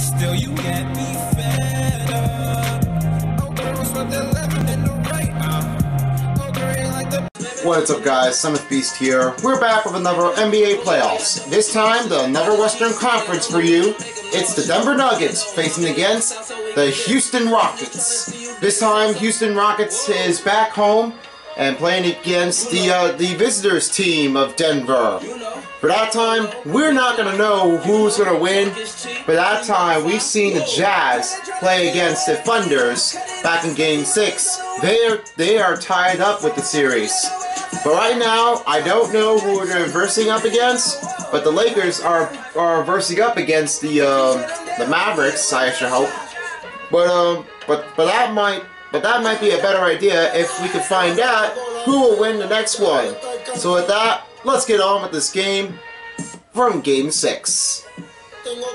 Still, you get me fed up. Uh, What's up guys, Son of Beast here. We're back with another NBA playoffs. This time, the another Western Conference for you. It's the Denver Nuggets facing against the Houston Rockets. This time, Houston Rockets is back home and playing against the uh, the visitors team of Denver. For that time, we're not going to know who's going to win. For that time, we've seen the Jazz play against the Thunders back in Game 6. They are, they are tied up with the series. But right now, I don't know who we're versing up against, but the Lakers are are versing up against the uh, the Mavericks. I should hope. But um, but but that might but that might be a better idea if we could find out who will win the next one. So with that, let's get on with this game from Game Six.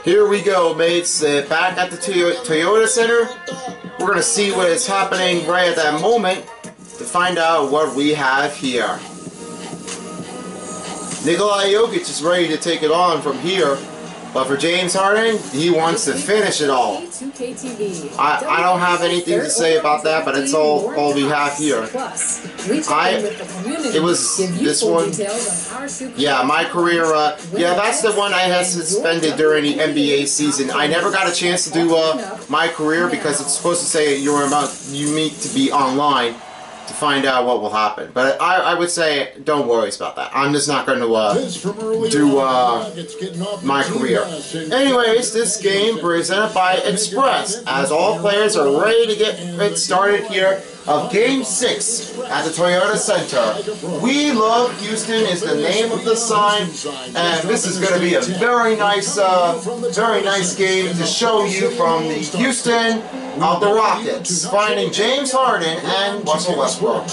Here we go, mates. Uh, back at the Toyo- Toyota Center, we're gonna see what is happening right at that moment to find out what we have here. Nikolai Jokic is ready to take it on from here, but for James Harden, he wants to finish it all. I, I don't have anything to say about that, but it's all all we have here. I it was this one. Yeah, my career. Uh, yeah, that's the one I had suspended during the NBA season. I never got a chance to do uh, my career because it's supposed to say you're about you need to be online to find out what will happen. But I, I would say don't worry about that. I'm just not going to uh, do uh, my career. Anyways, this game presented by Express, as all players are ready to get it started here of Game 6 at the Toyota Center. We Love Houston is the name of the sign, and this is going to be a very nice, uh, very nice game to show you from the Houston of the Rockets, finding James Harden and Russell Westbrook.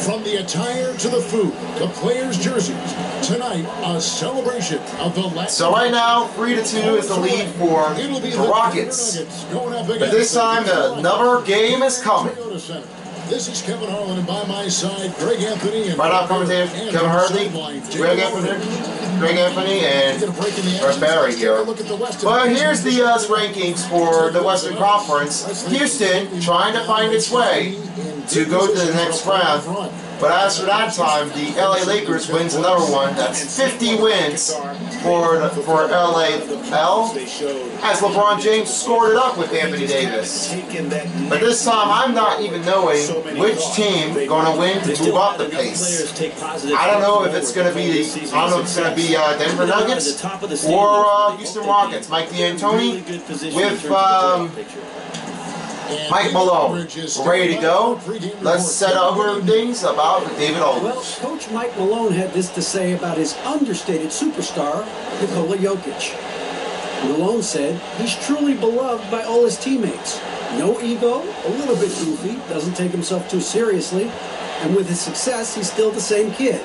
From the attire to the food, the players' jerseys. Tonight, a celebration of the last. So right now, 3 to 2 is the lead for the Rockets. Nuggets going up But this time, the another game is coming. This is Kevin Harlan, and by my side, Greg Anthony. And Right now, commentator and Kevin Hartley, Greg Anthony, Greg Anthony, and in. Barry here. take a look at the Western But here's the uh, rankings for the Western Conference. Houston trying to find its way to go to the next round. But as for that time, the LA Lakers wins another one. That's 50 wins for the, for LAL. As LeBron James scored it up with Anthony Davis. But this time, I'm not even knowing which team going to win to move up the pace. I don't know if it's going to be I don't know if it's going to be uh, Denver Nuggets or uh, Houston Rockets. Mike D'Antoni with um, Mike Malone. We're ready to go. Let's set over things about David Well, Coach Mike Malone had this to say about his understated superstar, Nikola Jokic. Malone said he's truly beloved by all his teammates. No ego, a little bit goofy, doesn't take himself too seriously, and with his success, he's still the same kid.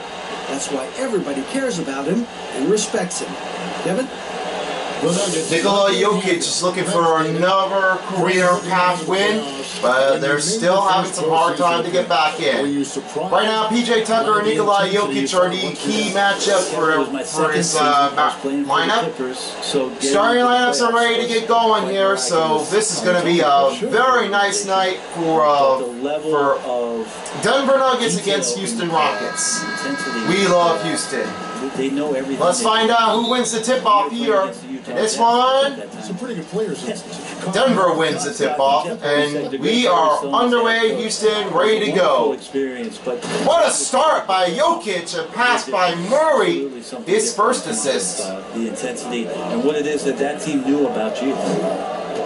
That's why everybody cares about him and respects him. Kevin? Nikola Jokic is looking for another career path win, but they're still having some hard time to get back in. Right now, PJ Tucker and Nikola Jokic are the key matchup for, for his uh, lineup. Starting lineups are ready to get going here, so this is going to be a very nice night for uh, for Denver Nuggets against Houston Rockets. We love Houston. They know everything. Let's find out who wins the tip-off here. This one, Some pretty good players. Denver wins the tip-off, and we are underway. Houston, ready to go. What a start by Jokic, a pass by Murray, his first assist. The intensity and what it is that that team knew about you.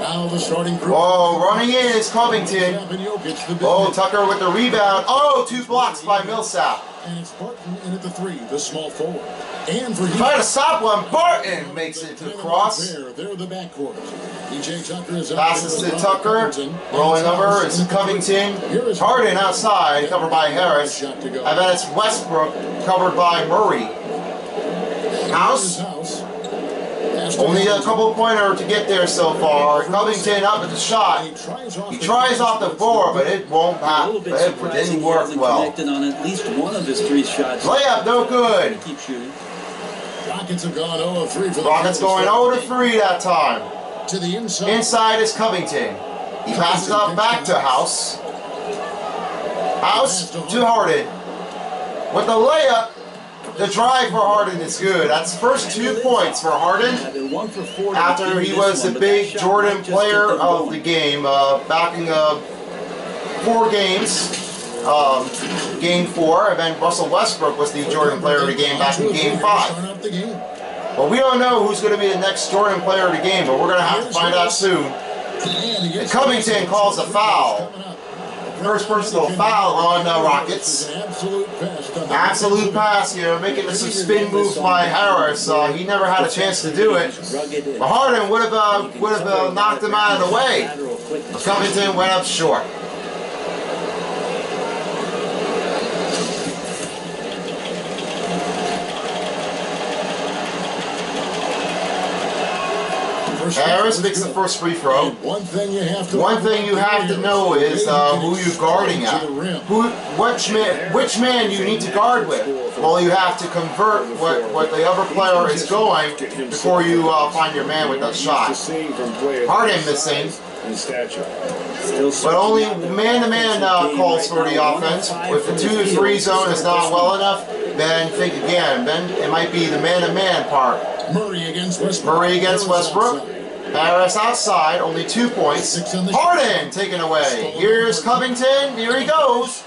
Now the starting group. Oh, running in is Covington. Jokic, the big Oh. Tucker with the rebound. Oh, two blocks by Millsap. And it's Barton in at the three, the small forward. And for Try to stop one. Barton makes it to the cross. There, they're the backcourt. PJ Tucker is Passes there to Tucker. Rolling over is Covington. Harden outside, covered by Harris. I bet it's Westbrook, covered by Murray. House. House. Only a couple pointer to get there so far. Covington up with the shot. He tries off He the tries off the floor, but it won't A happen. It didn't work well. connected on at least one of his three shots. Layup, no good. Rockets have gone 0 3 for the Rockets going 0 to 3 that time. To the inside. Inside is Covington. He passes off back to House. House to Harden. With the layup, the drive for Harden is good. That's first two points for Harden after he was the big Jordan player of the game, uh, back in uh, four games. Um, game four, and then Russell Westbrook was the Jordan player of the game back in game five. But we don't know who's going to be the next Jordan player of the game, but we're going to have to find out soon. Covington calls a foul. First personal foul on the Rockets. An absolute pass. here, making some spin moves by Harris. Uh, he never had a chance to do it. But Harden would have uh, would have uh, knocked him out of the way. quickness. Covington went up short. Harris shot makes the first free throw. And One thing you have to One thing you have to know is uh, who you're guarding at. Who, which man, which man you need to guard with. Well, you have to convert what, what the other player is going before you uh, find your man with that shot. Harden missing, in stature. But only man-to-man uh, calls for the offense. If the two-to-three zone is not well enough, then think again. Then it might be the man-to-man part. Murray against Westbrook. Murray against Westbrook. Outside. Harris outside, only two points. Harden taken away. Here's Covington. Here he goes.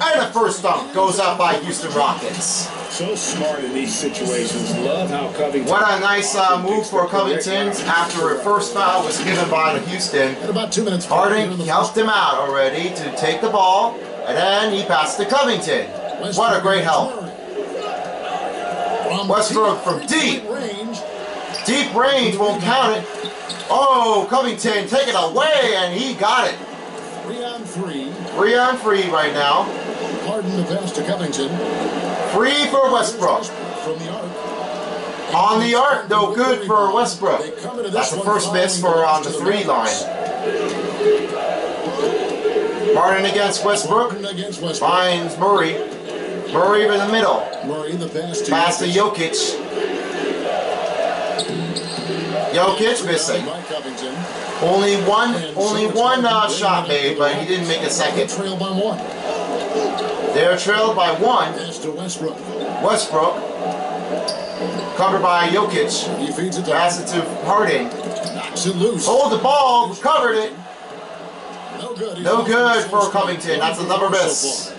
And the first dunk goes up by Houston Rockets. So smart in these situations. Love how Covington. What a nice uh, move for Covington after a first foul was given by the Houston. At about two minutes. Harden helped him out already to take the ball, and then he passed to Covington. What a great help. Westbrook from deep. range. Deep range won't count it. Oh, Covington take it away, and he got it. Three on three. Three on three right now. Harden the pass to Covington. Free for Westbrook. From the arc. On the arc, no good for Westbrook. They come into this That's the first miss for on the three line. Harden against Westbrook. Finds Murray. Murray in the middle. Murray the pass to Pass Jokic. Missing. Only one, only one uh, shot made, but he didn't make a second. trail by one. They're trailed by one. Westbrook. Westbrook. Covered by Jokic. He feeds it to Pass it to Harden. knocks it loose. Hold the ball. Recovered it. No good. No good for Covington. That's another miss.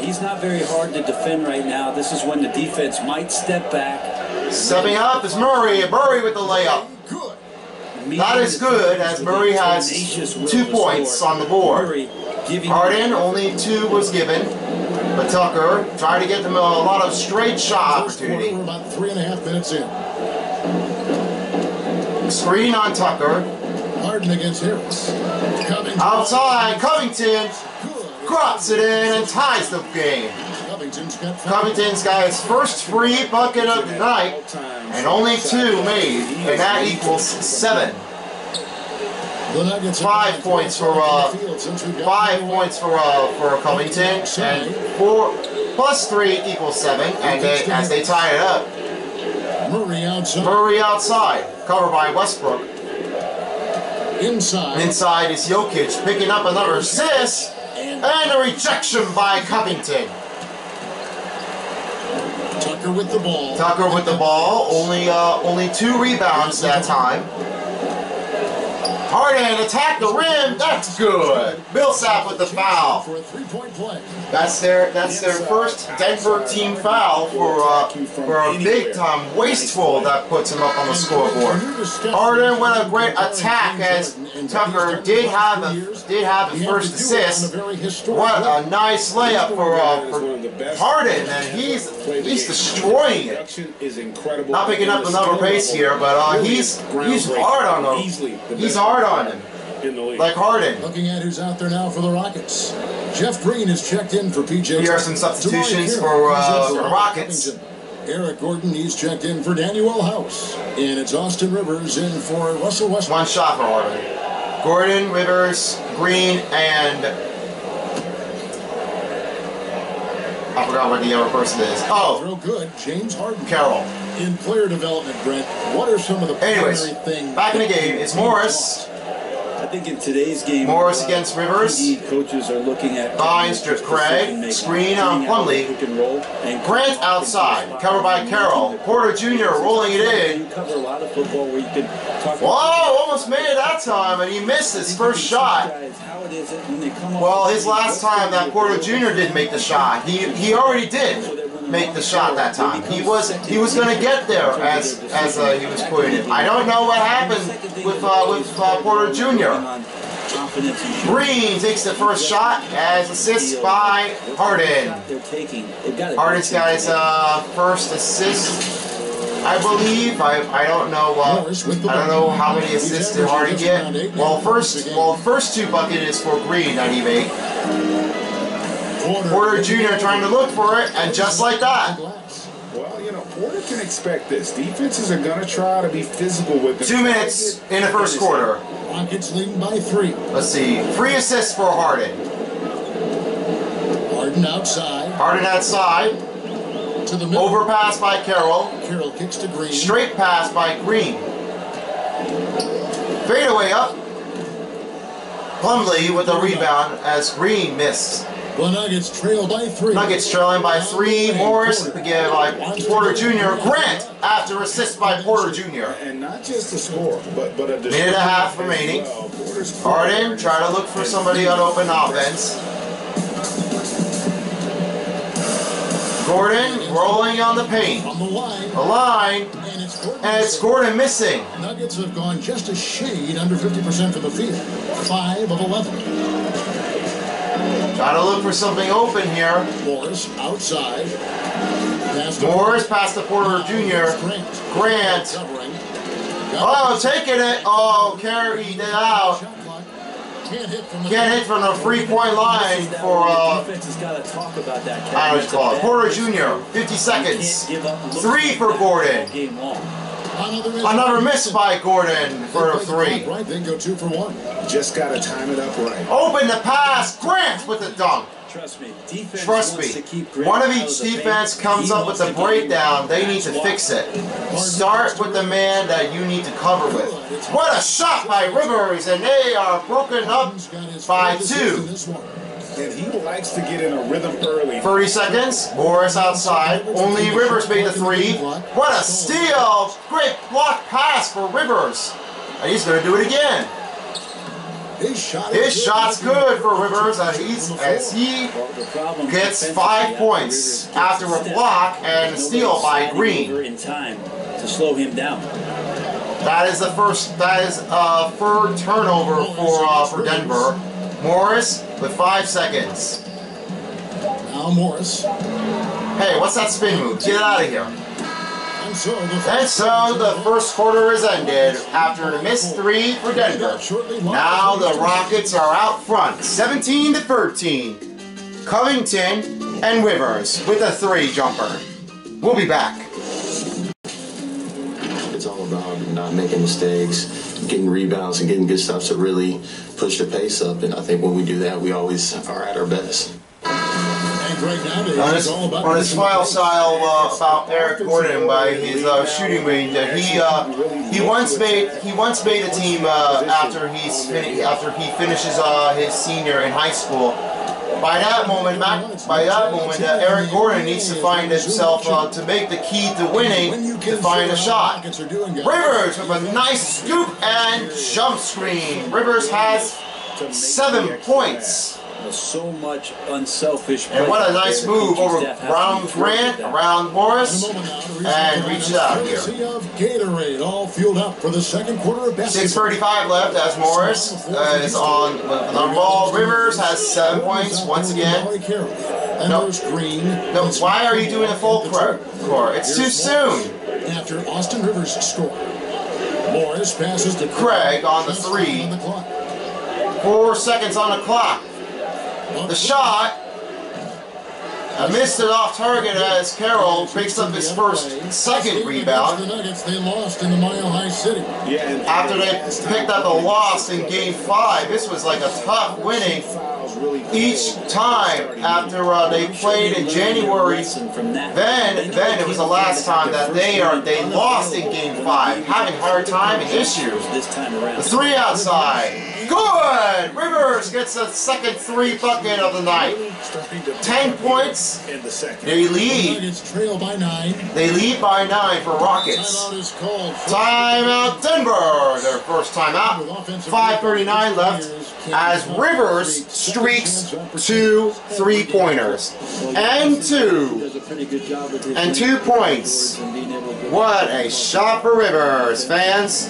He's not very hard to defend right now. This is when the defense might step back. Stepping up is Murray. Murray with the layup. Good. as good, as Murray has two points on the board. Murray Harden, only two was given. But Tucker tried to get them a lot of straight shot First quarter, opportunity. we're about three and a half minutes in. Screen on Tucker. Harden against Harris. Covington. Outside, Covington Good. crops it in and ties the game. Covington's got five. Covington's got his first free bucket of the night, and only two made, and that equals seven. The Nuggets have Five points for, uh, from the field since we've got Five points for uh, for Covington, and four plus three equals seven. And they, as they tie it up, Murray outside. Murray outside, covered by Westbrook. Inside. Inside is Jokic picking up another assist, and a rejection by Covington. Tucker with the ball. Tucker with the ball, only uh, only two rebounds that time. Harden attack the rim, that's good. Millsap with the foul. That's their that's their first Denver team foul for uh, for a big time wasteful that puts him up on the scoreboard. Harden with a great attack as Tucker did have a, did have his first assist. What a nice layup for uh, for Harden, and he's he's destroying it. Not picking up another pace here, but uh, he's he's hard on him. Easily the He's best hard on him, in the league. like Harden. Looking at who's out there now for the Rockets. Jeff Green is checked in for PJ. Here are some substitutions for, uh, is in for the Rockets. Covington. Eric Gordon, he's checked in for Danuel House. And it's Austin Rivers in for Russell Westbrook. One shot for Harden. Gordon, Rivers, Green, and I forgot what the other person is. Oh, Real good. James Harden. Carroll. In player development, Brent, what are some of the Anyways, primary things? back in the game, it's Morris. Think in today's game, Morris against uh, Rivers. PD coaches are looking at Finds to Craig. Screen on Plumlee. Grant outside, covered by Carroll. Porter Jr. rolling it in. Cover a lot of football where you can. Whoa, almost made it that time, and he missed his first shot. Well, his last time that Porter Jr. didn't make the shot. He he already did make the shot that time. He was he was going to get there as as uh, he was putting it. I don't know what happened with uh, with uh, Porter Jr. Green takes the first shot as assist by Harden. Harden's got his uh, first assist. I believe. I, I don't know. Uh, I don't know how many assists did Harden get. Well, first well first two bucket is for Green that he made. Porter Jr. trying to look for it, and just like that, Well, you know, Porter can expect this. Defenses are going to try to be physical with them. two minutes in the first quarter. Rockets leading by three. Let's see, three assists for Harden. Harden outside Harden outside, to the middle. overpass by Carroll, Carroll kicks to Green. straight pass by Green. Fadeaway up. Plumlee with the rebound as Green missed. The Nuggets trail by three. Nuggets trailing by three. Morris again by Porter Jr. Uh, Grant after assist by Porter Jr. And not just a score, but but a Minute and a half remaining. Harden try to look for somebody on open offense. Gordon rolling on the paint. On the line. The line, And it's Gordon. and it's Gordon missing. Nuggets have gone just a shade under 50% from the field. 5 of 11. Try to look for something open here. Morris outside. Pass to Morris past to Porter Jr. Grant. Oh, taking it. Oh, carried it out. Can't hit from the Can't hit from the three-point line for, uh, defense has got to talk about that. I don't know what you call it. Porter Jr., 50 seconds. Three for Gordon. Game long. Another miss. Another miss by Gordon for a They play the three. Right, then go two for one. just got to time it up right. Open the pass. Grant with the dunk. Trust me, defense Trust me. to keep One of each defense comes up with wants a to get him breakdown. They need to fix it. Start with the man that you need to cover with. What a shot by Rivers, and they are broken up Harden's got his by fourth assist in two. And he likes to get in a rhythm early. 30 seconds. Morris outside. Only Rivers made the three. What a steal! Great block pass for Rivers. And he's going to do it again. His shot His shot's good for Rivers, and he's as he Well, the problem Gets five points after a block and a steal by Green. in time to slow him down. That is the first. That is a third turnover for uh, for Denver. Morris with five seconds. Now Morris. Hey, what's that spin move? Get out of here. And so the And so the first quarter is ended after a missed three for Denver. Now the Rockets are out front, 17 to 13. Covington and Rivers with a three jumper. We'll be back. It's all about not making mistakes, getting rebounds, and getting good stuff So really push the pace up. And I think when we do that, we always are at our best. And right nowadays, On it's his, all about on his file style uh, about Eric Gordon by his uh, shooting range, uh, he uh, he once made he once made a team uh, after he's fin- after he finishes uh, his senior in high school. By that moment, back, by that moment, uh, Eric Gordon needs to find himself uh, to make the key to winning to find a shot. Rivers with a nice scoop and jump screen. Rivers has seven points. So much unselfish. And what a nice move over staff has to around be Grant, around Morris, and reached out here. Of Gatorade, all fueled up for the second quarter of basketball. 6.35 left as Morris uh, is on the ball. Rivers has seven points once again. No. No, why are you doing a full core? It's too soon. After Austin Rivers scored. Morris passes to Craig on the three. On the clock. Four seconds on the clock. The shot. I missed it off target as Carroll picks up his first, second rebound. They lost in the Mile High City. After they picked up a loss in game five, this was like a tough winning each time after uh, they played in January. Then, then it was the last time that they are they lost in game five, having hard time and issues. The three outside. Good! Rivers gets the second three bucket of the night. 10 points. in the second. They The lead. Trail by nine. They lead by nine for Rockets. Timeout Denver. Their first timeout. 5.39 left as Rivers streaks two three pointers. And two. And two points. What a shot for Rivers, fans.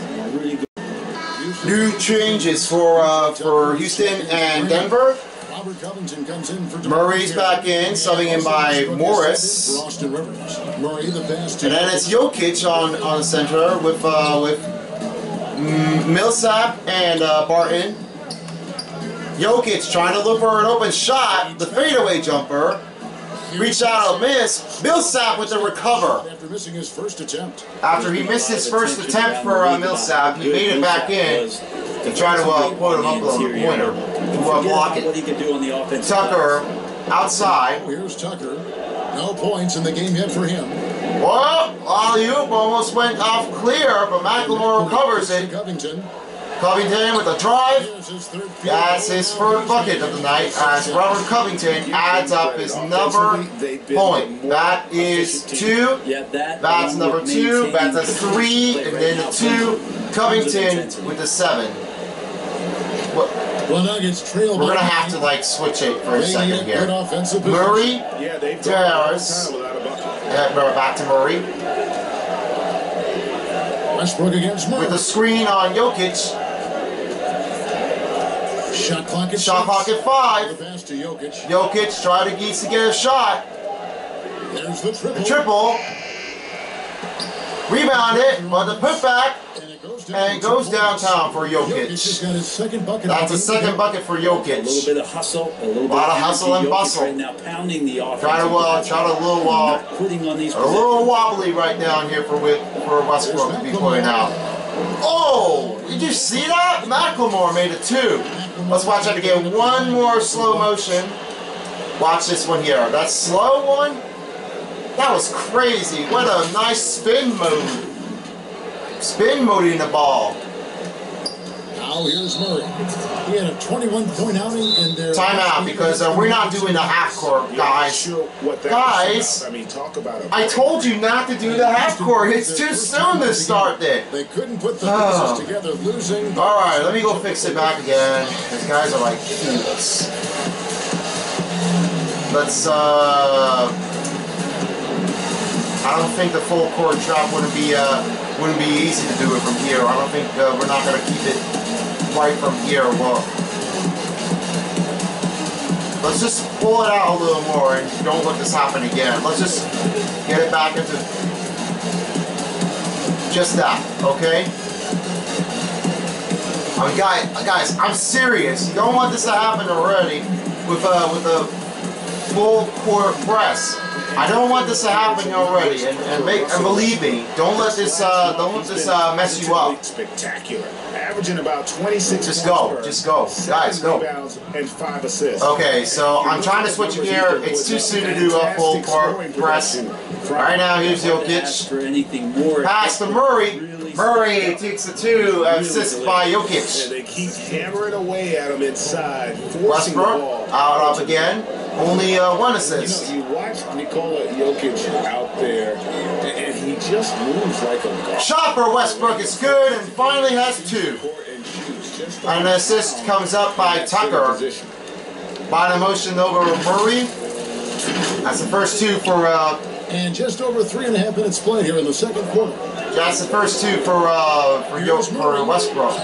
New changes for uh, for Houston and Denver. Murray's back in, subbing in by Morris. And then it's Jokic on on center with uh, with Millsap and uh, Barton. Jokic trying to look for an open shot, the fadeaway jumper. Reach out, a miss. Millsap with the recover. after missing his first attempt. After he missed his first attempt for uh, Millsap, he made it back in to try to uh, put him up on the pointer to uh, block What it. he could do on the offense. Tucker outside. Here's Tucker. No points in the game yet for him. Well, alley oop almost went off clear, but McLemore recovers it. Covington. Covington with a drive. His third That's his first bucket of the night as Robert Covington adds up his number point. That is two. That's number two. That's a three, and then the two. Covington with the seven. What- The Nuggets trail We're gonna have to like switch it for a second here. Murray, Yeah, they've Darius. time without a bucket. yeah, we're back to Murray Westbrook against Murray. with the screen on Jokic. Shot clock at Shot clock at five. The pass to Jokic. Jokic try to get to get a shot. There's the triple. The triple. Rebound it, but the putback And it goes, down and it goes downtown for Jokic has Jokic. second bucket. That's a of the second game. bucket for Jokic. A little bit of hustle, a little bit Lot of hustle and Jokic bustle. Right now, pounding the offense. Try to uh, try to little uh, Not quitting on these a little wobbly right down here for for Westbrook to be pointing out. Oh, did you see that? McLemore made it two. Let's watch that again. One more slow motion. Watch this one here. That slow one, that was crazy. What a nice spin mode. Spin moding the ball. Now here's Murray. He had a 21 point outing in their Timeout because uh, we're not doing the half court, guys. That Guys. I mean, talk about a I told you not to do the half court. It's too soon to start it. They couldn't put the Oh. pieces together, losing. All right, let me go fix it back again. These guys are like fools. Let's. uh... I don't think the full court drop wouldn't be uh wouldn't be easy to do it from here. I don't think uh, we're not gonna keep it right from here. Well, let's just pull it out a little more and don't let this happen again. Let's just get it back into just that, okay? I mean, guys, guys, I'm serious. You don't want this to happen already with uh, with a full court press. I don't want this to happen already, and, and make and believe me, don't let this uh, don't let this uh, mess you up. Spectacular, averaging about 26. Just go, just go. Guys, go. And five assists. Okay, so I'm trying to switch it here. It's too soon to do a full court press. Right now, here's Jokic. Pass to Murray. Murray takes the two, assist by Jokic. they keep hammering away at him inside, forcing Westbrook ball. out up again. Only uh, one You assist. know, you watch Nikola Jokic out there, and, he just moves like a golf. Shot for Westbrook is good and finally has two. Court and shoots just An assist comes up by Tucker. Bottom motion over Murray. That's the first two for uh, And just over three and a half minutes play here in the second quarter. that's the first two for uh, for, Yo- for Westbrook.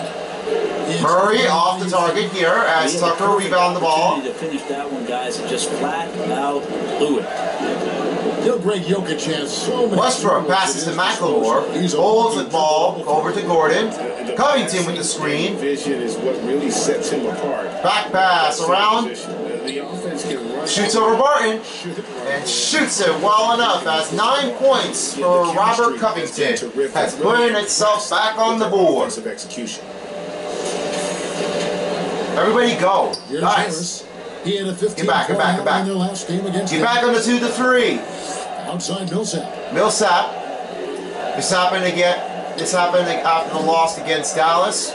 It's Murray off the target here as Tucker rebound the ball. To finish that one, guys, and just flat out blew it. He'll Greg Jokic has so many Westbrook passes to McLemore. He's Holds a the ball over to Gordon. Covington with the screen. Vision is what really sets him apart. Back pass around. The offense can run. Shoots over Barton. And shoots it well enough. That's nine points for Robert Covington. Has put itself back on the board. Offensive execution. Everybody go. Here's Guys. Harris. He had a 15 Get back, get back, get back. in their last game against Get back on the two to three. outside Millsap. Millsap. This happened again. This happened after the loss against Dallas.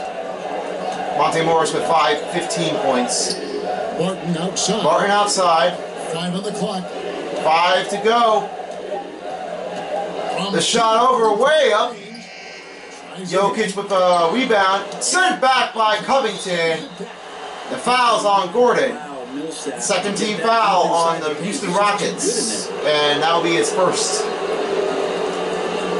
Monte Morris with five, 15 points. Barton outside. Barton outside. Five on the clock. Five to go. From The shot over, way up. Jokic with a rebound. Sent back by Covington. The foul's on Gordon. Second team foul on the. Houston He's so good in Rockets. And that'll be his first.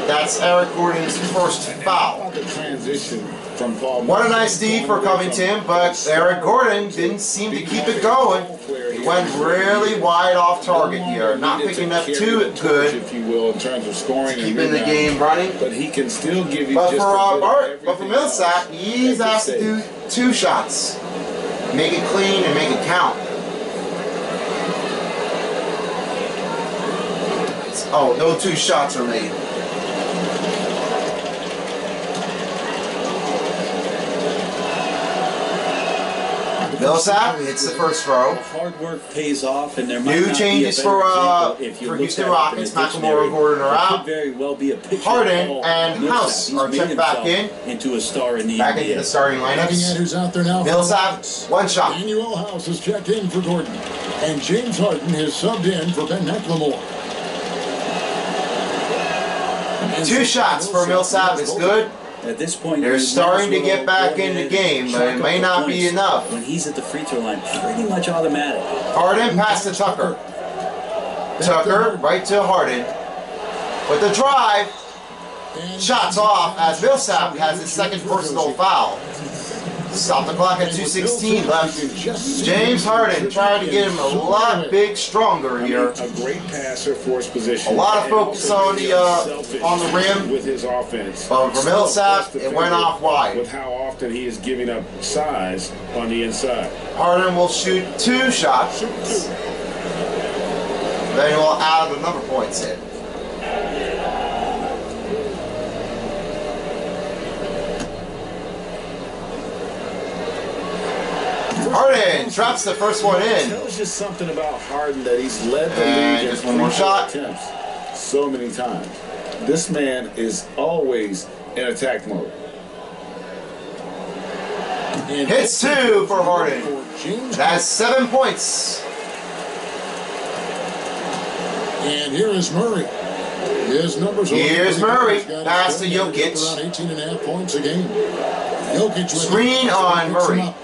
That's Eric Gordon's first foul. about the transition from Paul? What a nice D for Covington, but Eric Gordon didn't seem to keep it going. He went really wide off target here, not picking up too good, if you will, in terms of scoring and keeping the game running. But he can still give you But for uh, Bart, but for Millsap, he's asked to do two shots. Make it clean and make it count. Oh, no two shots are made. Millsap hits the first throw. Hard work pays off, and there might New changes be a better for, uh, if you for look Houston at it Rockets. in a McLemore dictionary. and Gordon are out. Could very well be a picture Harden and Millsap. House He's are made checked back himself into a star in the Back NBA. into the starting Looking at lineups. who's out there now. for the Millsap, one shot. Danuel House is checked in for Gordon. And James Harden has subbed in for Ben McLemore. And Two shots for Millsap is good. At this point, They're starting to get back in the game, but it may not be enough. When he's at the free throw line, pretty much automatic. Harden pass to Tucker. Tucker right to Harden. With the drive, shots off as Millsap has his second personal foul. Stop the clock at 2.16 left. James Harden trying to get him a lot big stronger here. A great passer for his position. A lot of focus on the, uh, on the rim. with his offense. But for Millsap, it went off wide. With how often he is giving up size on the inside. Harden will shoot two shots. Then he'll add the number points in. Harden traps the first one in. Tells you something about Harden that he's led the And league in one more shot. attempts so many times. This man is always in attack mode. And Hits two for Harden. That's seven points. And here is Murray. His numbers are Here's Murray. good. He's got Pass to Jokic. Around 18 and a half points a game. Jokic Screen on Murray.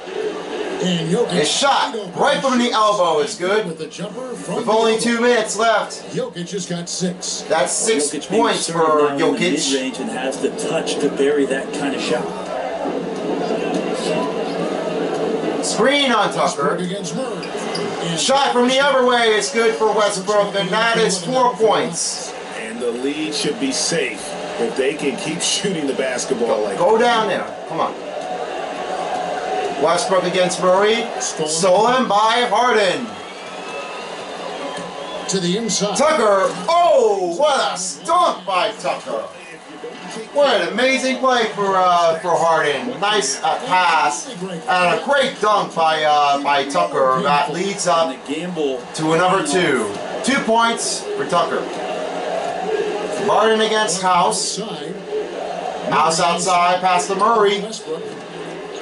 Up. And Jokic His shot right from the elbow is good. With jumper from With only two minutes left, Jokic has got six. that's six Jokic points for now in Jokic. mid-range and has the touch to bury that kind of shot. Screen on Tucker. against Murray. And Shot from the other way is good for Westbrook, and that is four points. And the lead should be safe if they can keep shooting the basketball like Go down there. Come on. Westbrook against Murray. Stolen by Harden. to the inside. Tucker. Oh, what a stomp by Tucker. What an amazing play for uh, for Harden. Nice uh, pass and a great dunk by uh, by Tucker that leads up to another two. Two points for Tucker. Harden against House. House outside, pass to Murray.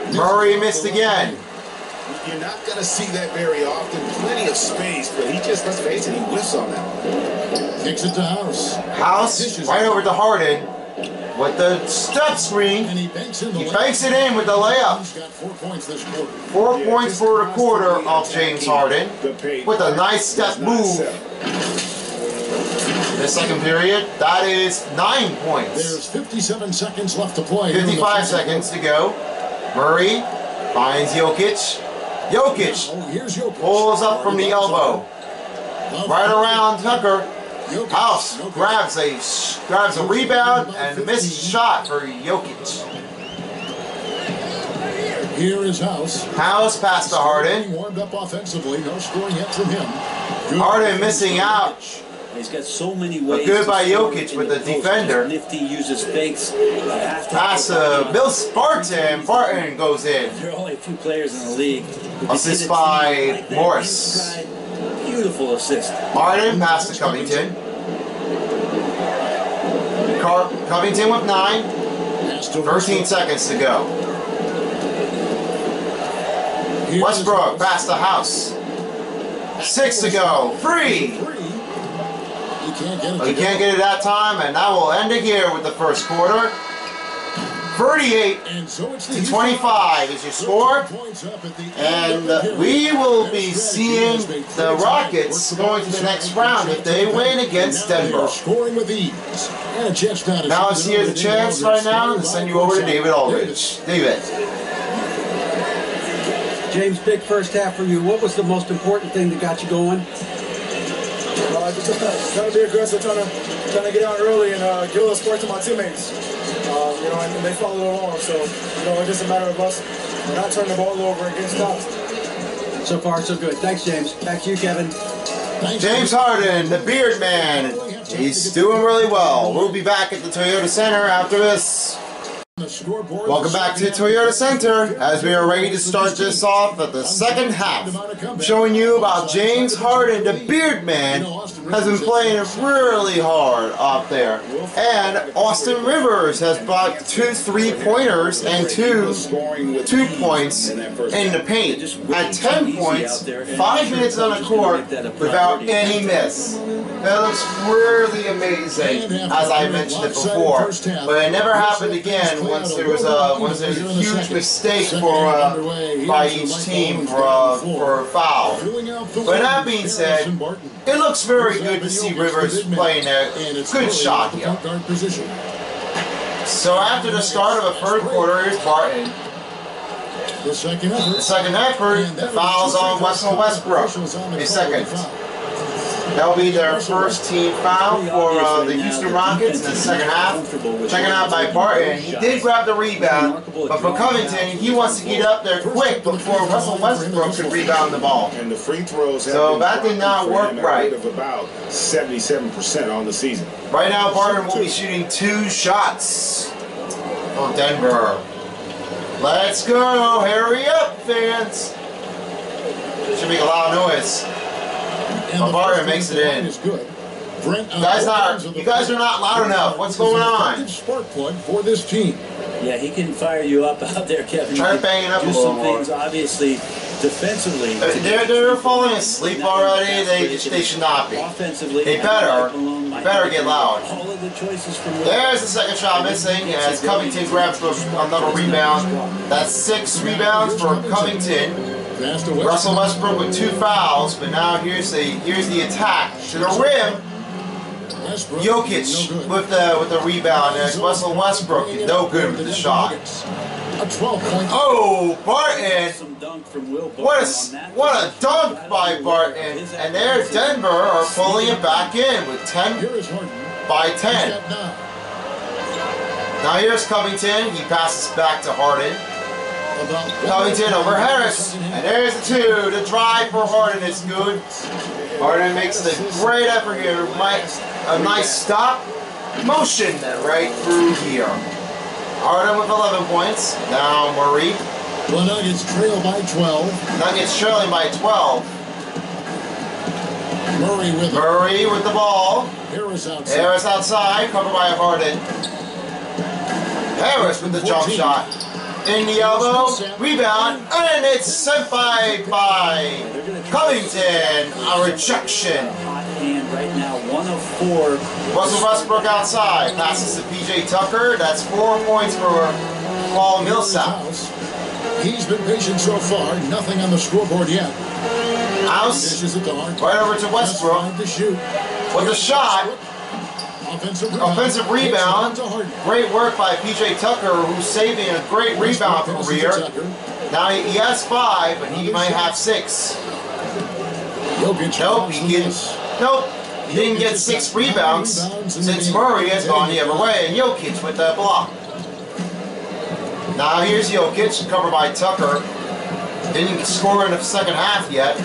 Westbrook. Murray missed again. You're not going to see that very often. Plenty of space, but he just, let's face it, he whiffs on that one. Kicks it to House. House right over to Harden with the step screen. And he banks in the He banks it in with the layup. He's got four points this quarter. Four points for the quarter of James Harden with a nice step move. The second period, that is nine points. There's 57 seconds left to play. here in the 55 second seconds to go. Murray finds Jokic. Jokic Oh, pulls up from the elbow. Right around Tucker. House grabs a grabs a rebound and a missed shot for Jokic. Here is House. House pass to Harden. Warmed up offensively. No scoring yet from him. Harden missing out. He's got so many ways. good by Jokic with the post. defender. Nifty, uses fakes. You have to Pass to uh, Bill Spartan. Barton goes in. There are only a few players in the league. Assist by like Morris. Beautiful assist. Harden pass to Covington. Car- Covington with nine. 13 seconds to go. Westbrook pass to House. Six to go. Free. Three. He can't get it. But he can't get it that time, and that will end it here with the first quarter. 38 And so it's to 25 is your score. Points up at the end And uh, we will be seeing the Rockets tonight. going to the next round if they win against Denver. scoring with ease. And a chance now to Now shoot let's hear the chance right now Aldridge. and send you over to David Aldridge. David. James, big first half for you. What was the most important thing that got you going? Uh, just trying to be aggressive, trying to trying to get out early and uh, give a little spark to my teammates. Uh, you know, and, they followed along. So, you know, it's just a matter of us not turning the ball over and getting stops. So far, so good. Thanks, James. Back to you, Kevin. Thanks, James Harden, the beard man. He's doing really well. We'll be back at the Toyota Center after this. Welcome back to Toyota Center as we are ready to start this off at the second half. Showing you about James Harden, the beard man, has been playing really hard up there. And Austin Rivers has brought two three pointers and two two points in the paint. At 10 points, 5 minutes on the court without any miss. That looks really amazing, as I mentioned it before. But it never happened again once there was a once there was a huge mistake for uh, by each team for uh, for a foul. But that being said, it looks very good to see Rivers playing a good shot here. So after the start of the third quarter, here's Barton. The second The effort. second effort, the fouls on Russell Westbrook. The second. That'll be their first team foul for uh, the Houston Rockets in the second half. Checking out by Barton. He did grab the rebound, but for Covington, he wants to get up there quick before Russell Westbrook could rebound the ball. And the free throws So that did not work right. of about 77% on the season. Right now, Barton will be shooting two shots for Denver. Let's go! Hurry up, fans! Should make a lot of noise. And the Barton makes it one in. is good. Brent, uh, You guys not- Barnes of the you guys are not loud enough. What's going on? Spark plug for this team. Yeah, he can fire you up out there, Kevin. Try He to bang it up do a little some more. things, obviously, defensively. Uh, They're, they're falling asleep already. They just they should not be. Offensively, They better- Malone better get loud. All of the choices from There's the second shot missing as Covington grabs another rebound. That's six rebounds for Covington. Pass to Westbrook. Russell Westbrook with two fouls, but now here's the here's the attack to the rim. Westbrook, Jokic no with the with the rebound as Russell Westbrook no good with the shot. 12 point. Oh, Barton! some dunk from Will Barton What a what a dunk by Barton! And there Denver are pulling it back in with 10 Here is Harden. by 10. Now here's Covington. He passes back to Harden. About Covington over Harris. And there's the two. The drive for Harden is good. Harden makes a great effort here. Mike, a nice stop. Motion right through here. Harden with 11 points. Now Murray. The Nuggets trail by 12. Nuggets trailing by 12. Murray with it. Murray with the ball. Harris outside. Harris outside, covered by Harden. Harris with the jump shot. In the elbow, rebound, and it's sent by by Covington. A rejection. Right now, one of four. Russell Westbrook outside. Passes to PJ Tucker. That's four points for Paul Millsap. He's been patient so far. Nothing on the scoreboard yet. House Dishes it to right over to Westbrook with the shot. Offensive rebound. Offensive rebound. Great work by PJ Tucker, who's saving a great rebound Passes career. Now he has five, but he might have six. Jokic Nope, he miss. Nope, He didn't get six rebounds since Murray has gone the other way, and Jokic with that block. Now here's Jokic, covered by Tucker. Didn't score in the second half yet.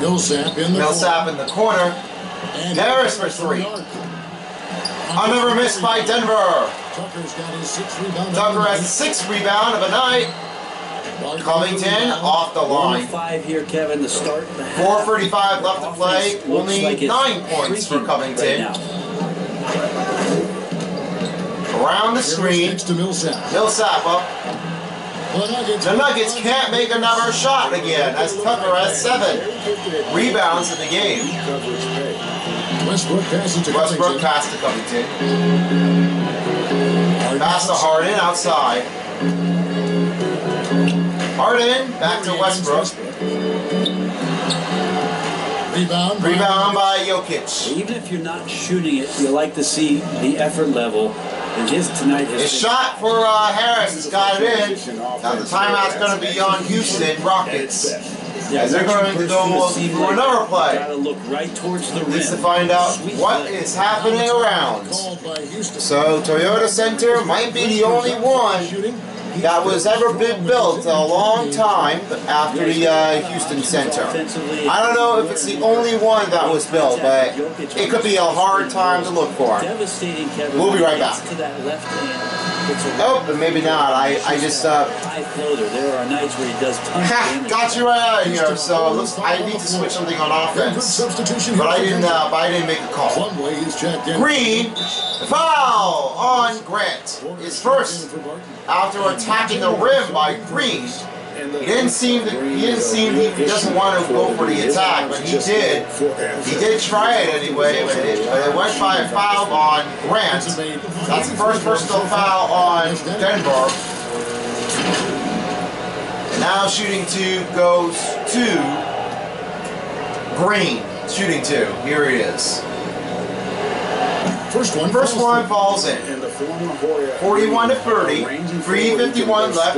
Millsap in the Millsap in the corner. And Harris for three. Another miss by Denver. Tucker's got his sixth rebound. Tucker has the sixth rebound of the night. Covington off the line. five here, Kevin. The start. The half. 4.35 left to play. Offense We'll looks need like nine points for Covington. right. Around the screen. Millsap. Millsap up. The Nuggets, can't make another shot again as Tucker has seven rebounds in the game. Westbrook passes to Westbrook pass to Covington. Pass to Harden outside. Harden back to Westbrook. Rebound. by- Rebound by Jokic. Even if you're not shooting it, you like to see the effort level. And his tonight has His shot for uh, Harris has got it in. Now the timeout's going to be on Houston Rockets. Yeah, As they're going to burst go through for another that, play. you Gotta look right towards the rim. Needs to find out Sweet what play. is happening around. Called by Houston. So Toyota Center might be the only one Shooting. That was ever been built a long time after the uh, Houston Center. I don't know if it's the only one that was built, but it could be a hard time to look for. We'll be right back. To that left hand. It's a Oh, but maybe not. I, I just uh, high floater. There are nights where he does ha, got you right out of here. So it looks, I need to switch something on Very good offense, substitution. but I didn't. Denver. Uh, but I didn't make a call. Plumlee is checked. Green foul on Grant. His first after attacking the rim by Green. He didn't seem to, he didn't seem he doesn't want to go for the attack, but he did. He did try it anyway, but it, but it went by a foul on Grant. That's the first personal foul on Denver. And now shooting two goes to Green. Shooting two. Here he is. First one. First falls one falls in. And the 41 to 30, 3:51 left.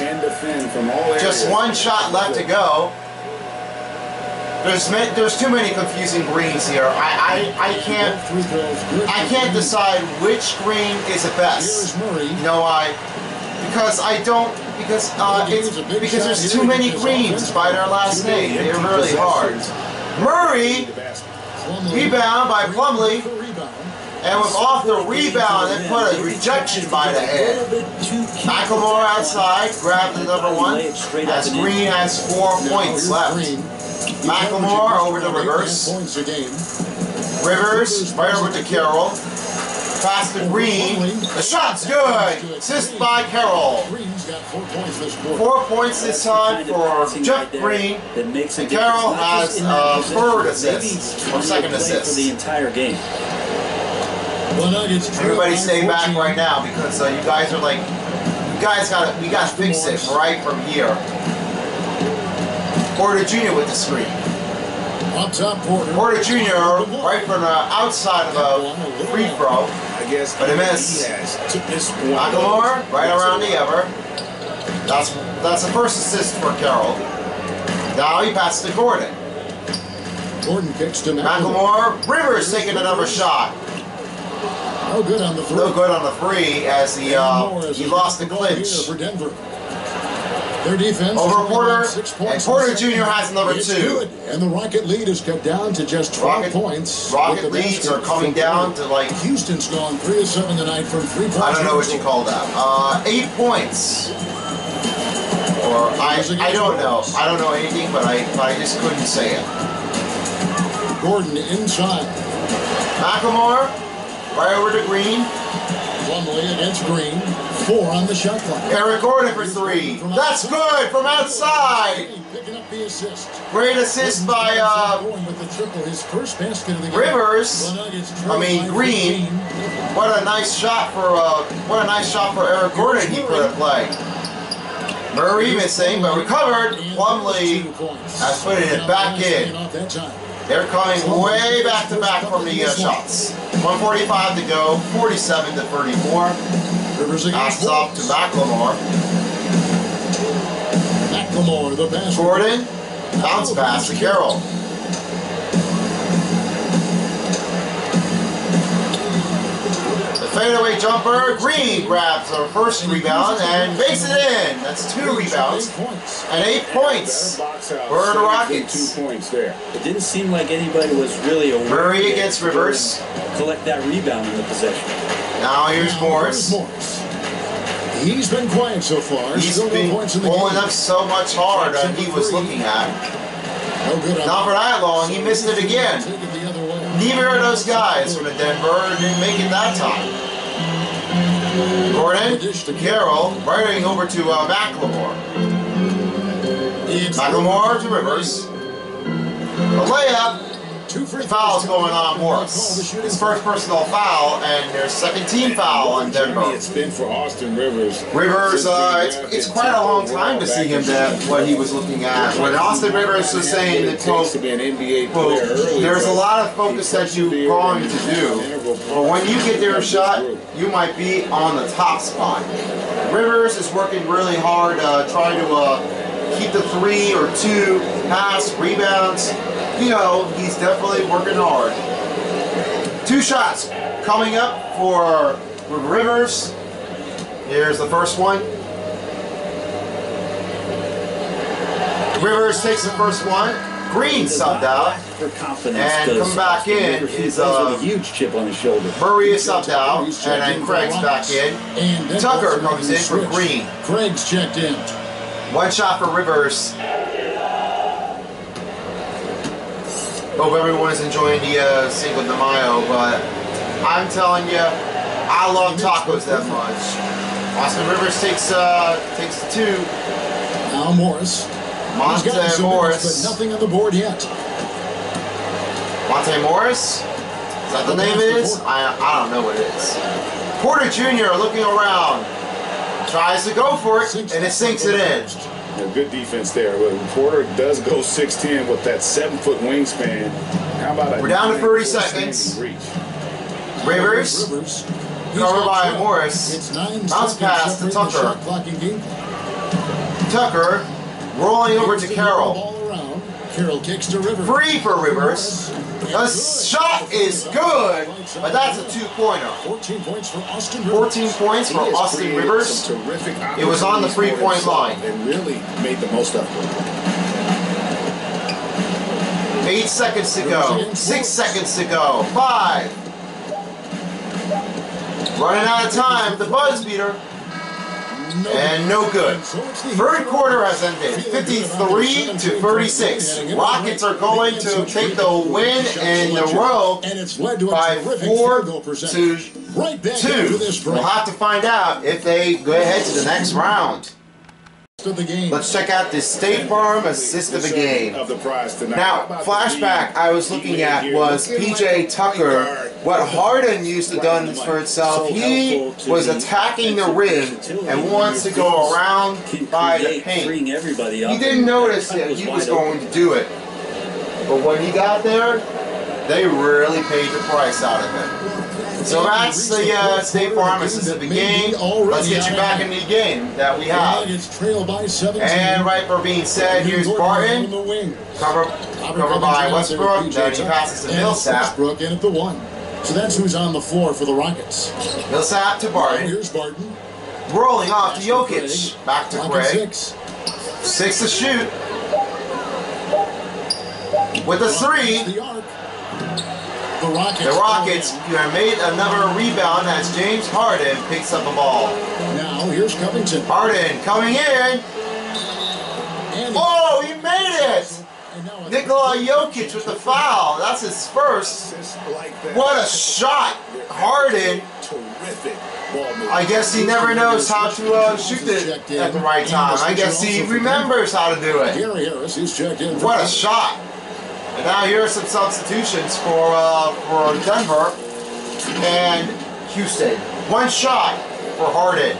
and defend from all Just one shot left to go. There's there's too many confusing greens here. I, I, I can't Free throws. Good I can't decide which green is the best. Murray. You know why? Because I don't because uh, it's because there's too many greens by their last name. They're really hard. Murray rebound by Plumlee. Rebound. And was off the rebound and put a rejection by the head. McLemore outside, grabbed the number one, as Green has four points left. He's over a half Rivers. Right over to Carroll. Pass to Green. The shot's good. Assist by Carroll. Four points this time for Jeff Green. And Carroll has a third assist, or second assist. for the entire game. The Nuggets trail Everybody stay back right now because uh, you guys are like, you guys got to we got to fix it right from here. Porter Jr. with the screen. Up top, Porter. Porter Jr. right from the outside of a free throw. I guess But a miss. he has took this one. McLemore right around the ever. That's that's the first assist for Carroll. Now he passes to Gordon. Gordon kicks to McLemore. Macklemore, Rivers taking another shot. No good on the three. No good on the three as he uh, he lost the clinch. for Denver. Their defense Over Porter, six and points Porter Jr. has number It's two. good, And the Rocket lead is cut down to just 12 Rocket- points. Rocket leads are coming down to, like- Houston's gone three of seven tonight from three points. I don't know what you call that. Uh, eight points. Or I I don't know. I don't know anything, but I but I just couldn't say it. Gordon inside. McLemore, right over to Green. Plumlee against Green. Four on the shot clock. Eric Gordon for three. That's good from outside. Picking up the assist. Great assist by uh, Going with the triple, his first basket of. Rivers. The Nuggets trail I mean, Green. What a nice shot for uh, what a nice shot for Eric Gordon he put in play. Murray missing, but recovered. Plumlee has put it back in. They're coming way back to back from the uh, shots. 145 to go, 47 to 34. Rivers against off to Macklemore. McLemore, the pass. Gordon, bounce pass to Carroll. Fadeaway jumper. Green grabs the first rebound and makes it in. That's two rebounds and eight points Better box out. for the Rockets. Two points there. It didn't seem like anybody was really aware. Murray against they were Rivers. Collect that rebound in the possession. Now here's Morris. Morris. He's been quiet so far. He's Still no been points in the pulling game. up so much harder that he was looking at. No good on Not for that long, he missed it again. Neither of those guys from the Denver didn't make it that time. Gordon, Carroll, right over to uh, McLemore. McLemore to Rivers. A layup. Two Fouls going on Morris. His first personal foul and their second team foul on Denver. It's been for Austin Rivers. Rivers, uh, it's, it's quite a long time to see him that what he was looking at. When Austin Rivers was saying that quote, to be an NBA quote, there's a lot of focus that you're going to do, but when you get there a shot, you might be on the top spot. Rivers is working really hard, uh, trying to uh, keep the three or two pass rebounds. You know, he's definitely working hard. Two shots coming up for Rivers. Here's the first one. Rivers takes the first one. Green subbed out. And come back in Rivers. He is, plays uh, a huge chip on his shoulder. Murray is subbed out, and then Craig's back in. And Tucker comes in for. Green. Craig's checked in. One shot for Rivers. Hope everyone is enjoying the uh, Cinco de Mayo, but I'm telling you, I love tacos that much. Austin Rivers takes uh, takes the two. Now Morris. Monte He's gotten some Morris. minutes, but nothing on the board yet. Monte Morris? Is that the name it is? I, I don't know what it is. Porter Jr. looking around. Tries to go for it, and it sinks it in. Yeah, good defense there. But Porter does go 6'10 with that seven foot wingspan. How about a We're down to 30 seconds. Reach? Rivers, Rivers. He's covered by 12. Morris. It's nine Bounce pass to Tucker. shot clock and game. Tucker, rolling over to Carroll. Carroll kicks to Rivers. Free for Rivers. The shot is good, but that's a two-pointer. 14 points for Austin Rivers. 14 points for Austin Rivers. terrific It was on the three-point line. And really made the most of it. Eight seconds to go. Six seconds to go. Five. Running out of time. The buzz beater. And no good. Third quarter has ended. 53 to 36. Rockets are going to take the win in the row by four to two. We'll have to find out if they go ahead to the next round. Of the game. Let's check out the State Farm assist of the game. Of the prize tonight. Now, How about the flashback I was looking at was PJ Tucker. What Harden used to done for itself, he was attacking the rim and wants to go around by the paint. freeing everybody up. He didn't notice that he was going to do it. But when he got there, they really paid the price out of him. So that's the uh, State Farm the game. Let's get you back in the game that we have. Nuggets trail by 17. And right for being said, here's On Barton. Cover, cover by Westbrook. Then he passes to Millsap. Westbrook in at the one. So that's who's on the floor for the Rockets. Millsap to Barton. Here's Barton. Rolling off to Jokic. Back to Clock at Craig. six. Six to shoot. With a three, The Rockets. the Rockets you have made another rebound as James Harden picks up the ball. Now here's Covington. Harden coming in. And Oh, he made it! Nikola Jokic with the foul. That's his first. Just like that. What a shot! Harden. Terrific. I guess he never knows how to uh, shoot it at the right time. I guess he remembers how to do it. Gary Harris is checked in. What a shot! Now here are some substitutions for uh, for Denver and Houston. One shot for Harden.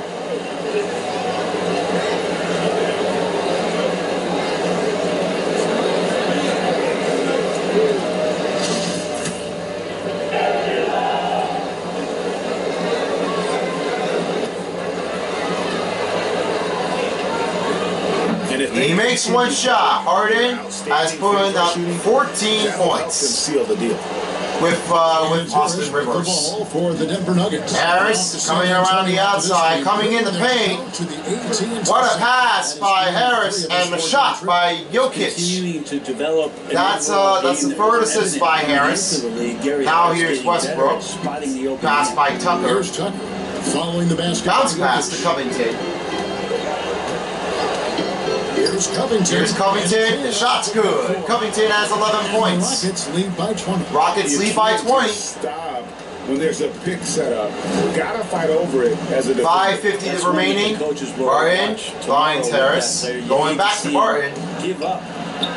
He makes one shot. Harden has put up 14 That'll help them points. seal the deal. with uh, with Austin Rivers. For the Denver Nuggets. Harris coming around the outside, coming in the paint. What a pass by Harris and the shot by Jokic. That's, uh, that's the third assist by Harris. Now here's Westbrook. Pass by Tucker following the basket. Bounce pass to Covington. Here's Covington. Here's Covington. The shot's good. Covington has 11 points. Rockets lead by 20. Rockets lead by can't 20. Stop when there's a pick set up. You gotta fight over it as a 5.50 That's to one that the remaining. coaches will Barton watch tomorrow finds with that Harris. Going back to him Barton. Give up.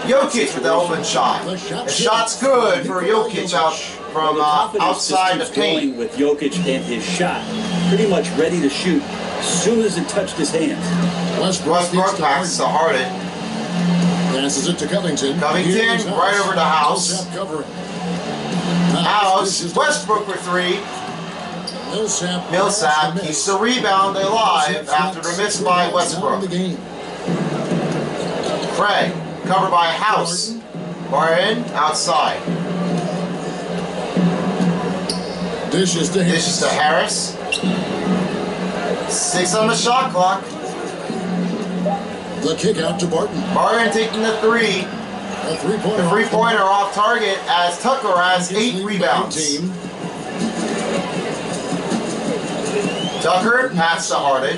Jokic with the open shot. The shot's good for Jokic out from the uh, outside the just keeps going paint. with Jokic and his shot, pretty much ready to shoot as soon as it touched his hands. Westbrook, Westbrook gets to passes to Harden. Harden. Passes it to Covington. Covington, right over to House. Covering. House, Westbrook for three. Millsap, Millsap keeps the rebound alive after the miss by Westbrook. Craig, covered by House. Barton, outside. Dishes to This is to Harris. Six on the shot clock. The kick out to Barton. Barton taking the three. A three-pointer. The three-pointer off target as Tucker has eight rebounds. 18. Tucker, pass to Harden.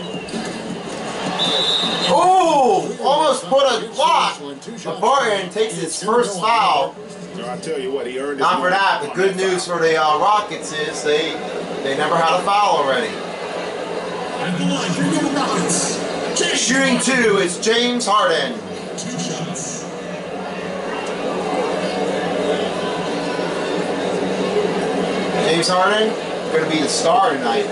Ooh! Almost put a block. But Barton takes his first foul. No, I tell you what, he earned his Not for that. The good news for the uh, Rockets is they they never had a foul already. At the line for your Rockets. Shooting two is James Harden. Two shots. James Harden going to be the star tonight.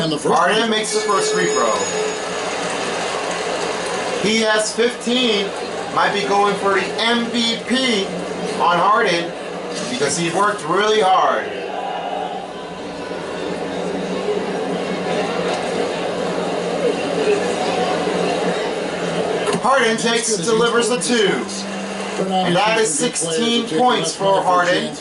And the first Harden makes the first free throw. He has 15. Might be going for the MVP on Harden because he worked really hard. Harden takes delivers the two. And that is 16 points for Harden.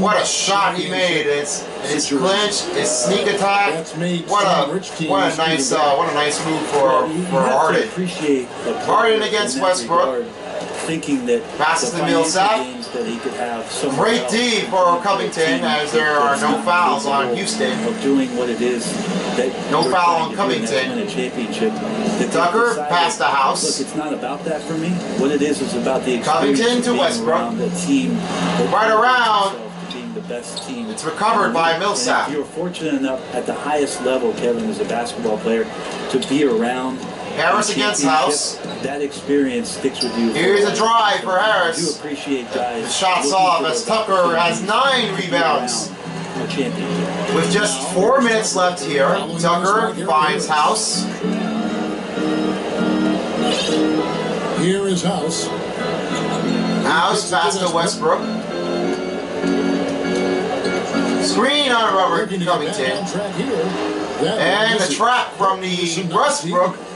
What a shot he made! It's it's clinch, it's sneak attack. What a what a nice uh, what a nice move for You for Harden. appreciate the player Harden against Westbrook. thinking that Passes the to financial Millsap. That he could have somewhere Great D for Covington as there are no fouls on Houston. of doing what it is that No foul on Covington. win a championship. They Tucker passed the house. Look, it's not about that for me. What it is is about the Covington to Westbrook. a team Right around. being the best team. It's recovered by And Millsap. If you're fortunate enough at the highest level, Kevin, as a basketball player, to be around Harris against House. That experience sticks with you. Here's a drive for I do Harris. appreciate guys. The shot's off as Tucker has nine rebounds. A championship. With just four minutes left here, Tucker finds House. Here is House. House pass to Westbrook. Screen on Robert Looking to get Covington. track here. That And the trap from the Westbrook Kinda rare to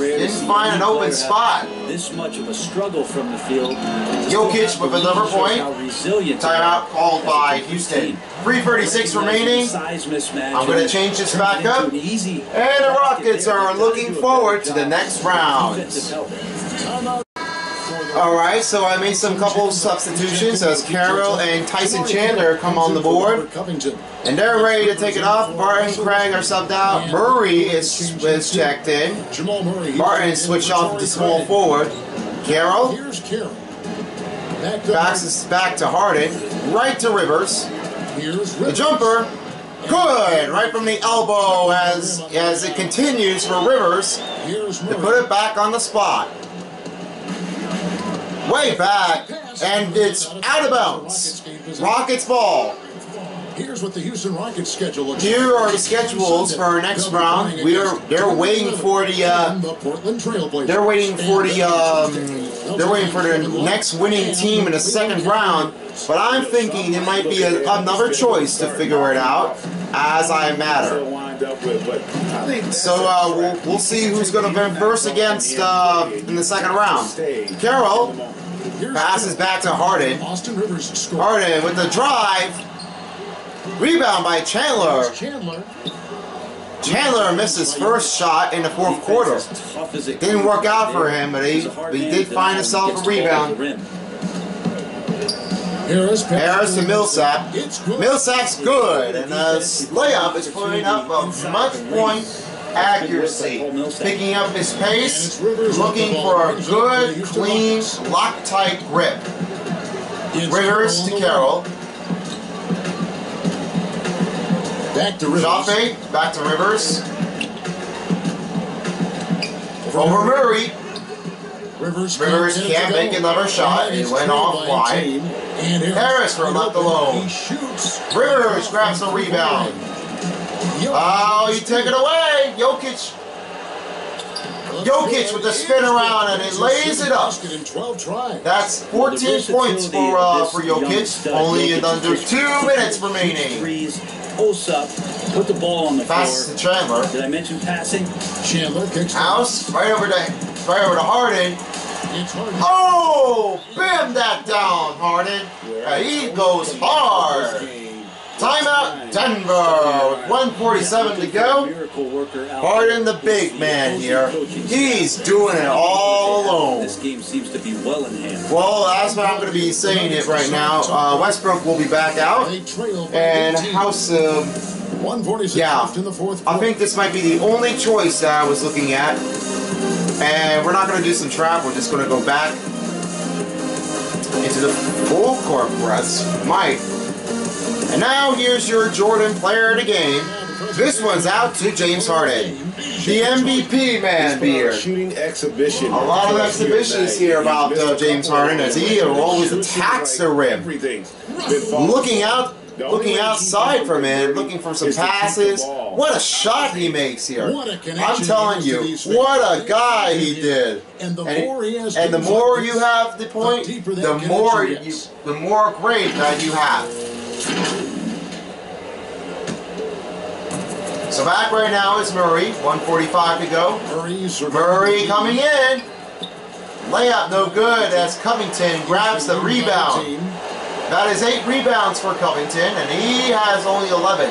Didn't find an open spot. This much of a struggle from the field. Jokic with another point. Timeout called by Houston. 336 remaining. I'm gonna change this back up. an And the Rockets are looking forward to the next round. Timeout. Alright, so I made some couple substitutions as Carroll and Tyson Chandler come on the board. And they're ready to take it off. Barton Craig are subbed out. Murray is, is checked in. Barton switched off to small forward. Carroll backs us back to Harden. Right to Rivers. The jumper. Good! Right from the elbow as as it continues for Rivers to put it back on the spot. Way back, and it's out of bounds. Rockets ball. Here's what the Houston Rockets schedule looks Here like. are the schedules for our next round. We are they're waiting for the uh, they're waiting for the um, they're waiting for the next winning team in the second round. But I'm thinking it might be a, another choice to figure it out as I matter. dealt with. But I think So uh, we'll, we'll see who's going to verse against uh, in the second round. Carroll Here's passes back to Harden. Austin Rivers scored. Harden with the drive. Rebound by Chandler. Chandler. Chandler missed his first shot in the fourth quarter. As tough as it Didn't work out for him, but he- He's a hard but he did find himself a he gets the ball rebound. to the rim. Harris. passes Harris to Millsap. Good. Millsap's good, and the layup is putting up a much point accuracy. Picking up his pace, looking for a good, clean, Loctite grip. Rivers to Carroll. Back to Rivers. Fake, back to Rivers. Over Murray. Rivers, Rivers can't make another shot. He went off wide. Harris from left alone. He shoots. Rivers grabs the rebound. Oh, you take it away. Jokic. Jokic with the spin around and he lays it up. In 12 tries. That's 14 points for of uh, for Jokic. Only in Jokic under two minutes remaining. Threes, posts up, put the ball on the Passes to floor. Chandler. Did I mention passing? Chandler kicks House right over to right over to Harden. It's Harden. Oh, bam that down, Harden. Yeah, he goes hard. Timeout, Denver. With 147 to go. Miracle worker out Harden, the big man here. He's doing it all alone. This game seems to be well in hand. Well, that's what I'm going to be saying it right now. Uh, Westbrook will be back out, They trail by and 18. House. 146 Yeah. in the fourth I think this might be the only choice that I was looking at. And we're not going to do some trap. We're just going to go back into the full court press. Mike. And now here's your Jordan player of the game. This one's out to James Harden. The MVP man beard. Shooting exhibition. A lot of exhibitions here about uh, James Harden as he always attacks the rim. Everything's been falling. Looking out, looking outside from him, looking for some passes. What a shot he makes here! What a connection I'm telling he has to you, what a guy he did. And the And, more he has and the more you have the point, the deeper that the connection more you, the more great that you have. So back right now is Murray. 145 to go. Murray's Murray coming in. Layup no good as Covington grabs the rebound. That is eight rebounds for Covington, and he has only 11.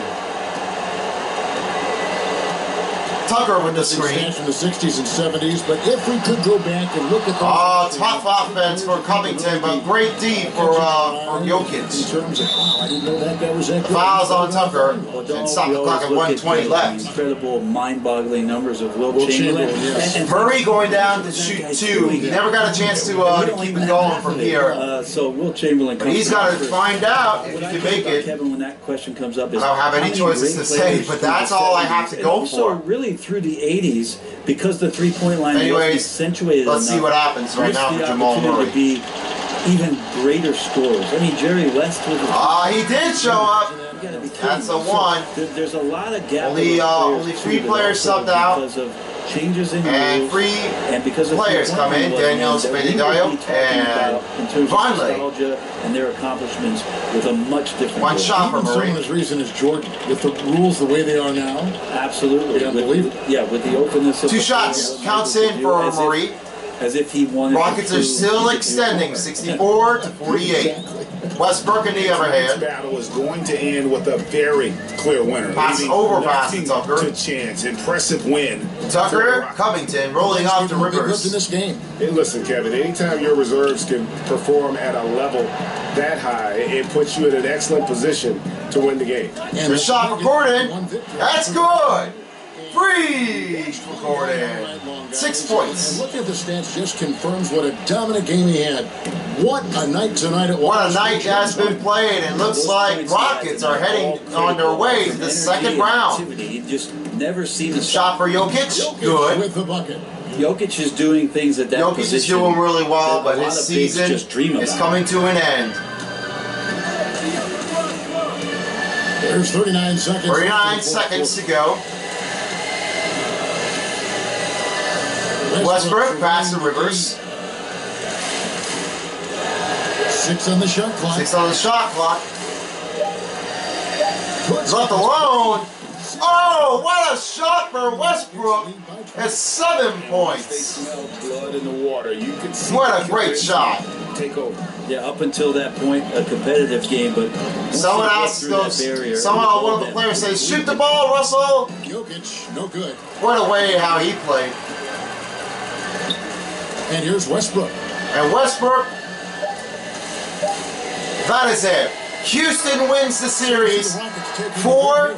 Tucker with the screen. In the 60s and 70s, but if we could go back and look at those. Oh, tough offense for Covington, but great D for uh, for In terms of, wow, I didn't know that guy was that. Fouls on Tucker, and stop the clock at always 120 the left. Incredible, mind-boggling numbers of Will, Will Chamberlain. Chamberlain, yes. And- and- Murray going down to shoot two. He never got a chance to uh, to keep it going from here. Uh, so Will Chamberlain. But he's got to find out if he can make it. Kevin, when that question comes up, is I don't have any choices to say, but that's all I have to go for. really through the 80s, because the three-point line Anyways, wasn't accentuated let's see enough, what happens right now the for Jamal Murray. to be even greater scores. I mean, Jerry West was. Ah, he did show up. You gotta be kidding That's a me. So, one. there's a lot of gap. Only, uh, only three players subbed out. because of changes in And rules, three and because of players come in, three-point line Daniel was that we would be Spedidio talking and about in terms Vonleh. of nostalgia and their accomplishments with a much different. One goal. shot for Even someone Murray. as recent as Jordan, with the rules the way they are now, Absolutely. Yeah, With- believe it. yeah, with the openness of Two the shots floor, counts in for as if- Murray. As if he wanted. to Rockets are still extending, 64 to 48. Westbrook in the other This hand. battle is going to end with a very clear winner. Pass leaving over pass to Tucker. To chance. Impressive win. Tucker, Covington rolling off to Even big in this game. Hey, listen, Kevin, anytime your reserves can perform at a level that high, it puts you in an excellent position to win the game. And The shot for Gordon. That's good. Free for Gordon. Six And points. looking at the stats just confirms what a dominant game he had. What a night tonight it was. What a night has been played. It looks like Rockets are heading on their way to the second round. just never seems to Shot for Jokic. Good. With the bucket. Jokic is doing things at that Jokic position. is doing really well, but his season just dream is coming to an end. There's 39 seconds. 39 seconds to go. Westbrook pass to Rivers. Six on the shot clock. Six on the shot clock. Puts Left alone. Oh, what a shot for Westbrook! It's seven points. blood in the water. You can see What a great shot. Take over. Yeah, up until that point, a competitive game, but once Someone else through that goes, barrier, somehow one of the players says, shoot the ball, Russell! Jokic, no good. What a way how he played. And here's Westbrook. And Westbrook, that is it. Houston wins the series four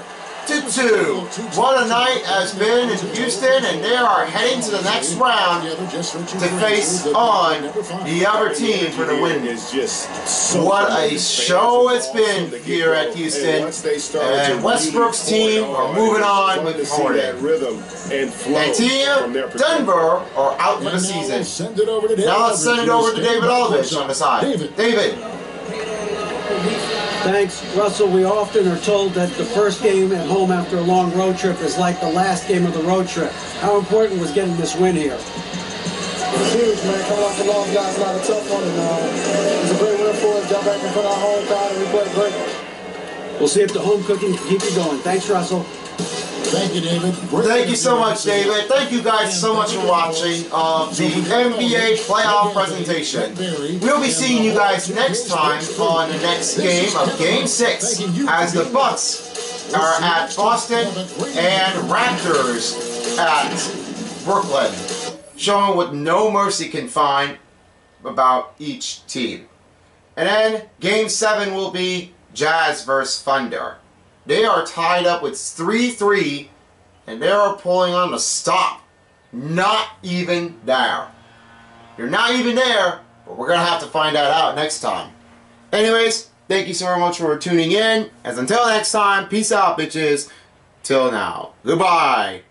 to two. What a night has been in Houston, and they are heading to the next round to face on the other team for the win. What a show it's been here at. Houston. And Westbrook's team are moving on with the and team. Denver are out for the season. Now let's send it over to David Aldridge on the side. David. Thanks, Russell. We often are told that the first game at home after a long road trip is like the last game of the road trip. How important was getting this win here? It's huge, man. Coming off the long guys, not a tough one, and uh, it's a great win for us. Got back in front of our home crowd, and we played great. We'll see if the home cooking can keep you going. Thanks, Russell. Thank you, David. Thank you so much, David. Thank you guys so much for watching uh, the NBA playoff presentation. We'll be seeing you guys next time on the next game of Game 6 as the Bucks are at Boston and Raptors at Brooklyn, showing what no mercy can find about each team. And then Game 7 will be Jazz versus Thunder. They are tied up with 3-3 and they are pulling on the stop. Not even there. You're not even there, but we're going to have to find that out next time. Anyways, thank you so much for tuning in. As until next time, peace out, bitches. Till now. Goodbye.